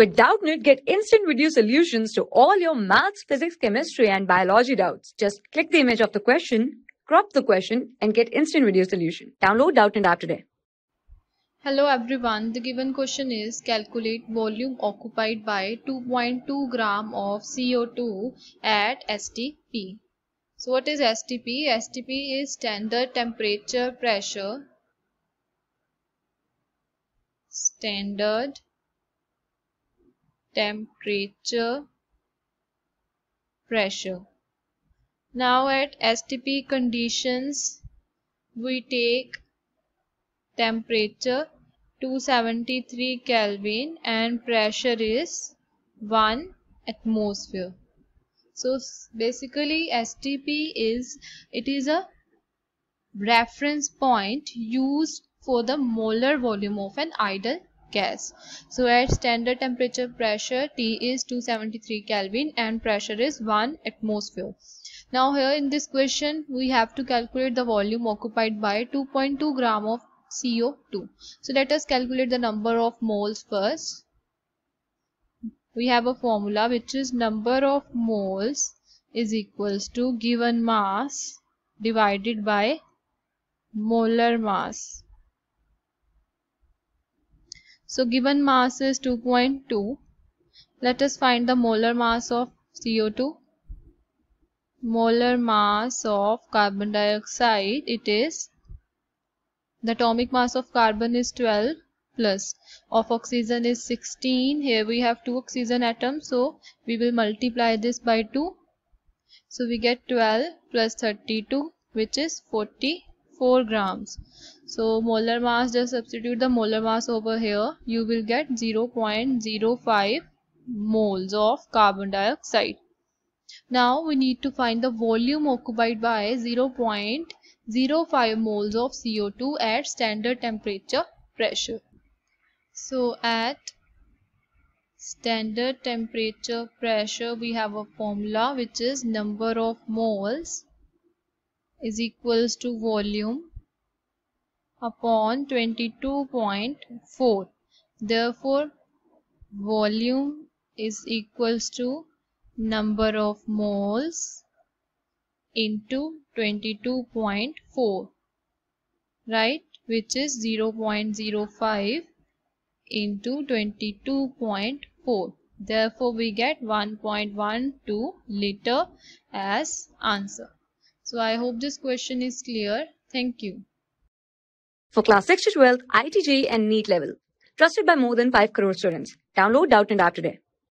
With Doubtnut, get instant video solutions to all your maths, physics, chemistry, and biology doubts. Just click the image of the question, crop the question, and get instant video solution. Download Doubtnut app today. Hello everyone, the given question is calculate volume occupied by 2.2 gram of CO2 at STP. So what is STP? STP is standard temperature pressure. Standard temperature pressure. Now at STP conditions we take temperature 273 Kelvin and pressure is 1 atmosphere. So basically STP is it is a reference point used for the molar volume of an ideal gas. So at standard temperature pressure T is 273 Kelvin and pressure is 1 atmosphere. Now here in this question we have to calculate the volume occupied by 2.2 gram of CO2. So let us calculate the number of moles first. We have a formula which is number of moles is equals to given mass divided by molar mass. So given mass is 2.2. Let us find the molar mass of CO2. Molar mass of carbon dioxide it is the atomic mass of carbon is 12 plus of oxygen is 16 here we have two oxygen atoms so we will multiply this by 2 so we get 12 plus 32 which is 44 grams. So molar mass just substitute the molar mass over here. You will get 0.05 moles of carbon dioxide. Now we need to find the volume occupied by 0.05 moles of CO2 at standard temperature pressure. So at standard temperature pressure we have a formula which is number of moles is equals to volume upon 22.4 therefore volume is equals to number of moles into 22.4 right? Which is 0.05 into 22.4 therefore we get 1.12 liter as answer so i hope this question is clear thank you For class 6 to 12, IIT JEE and NEET level. Trusted by more than 5 crore students. Download Doubtnut app today.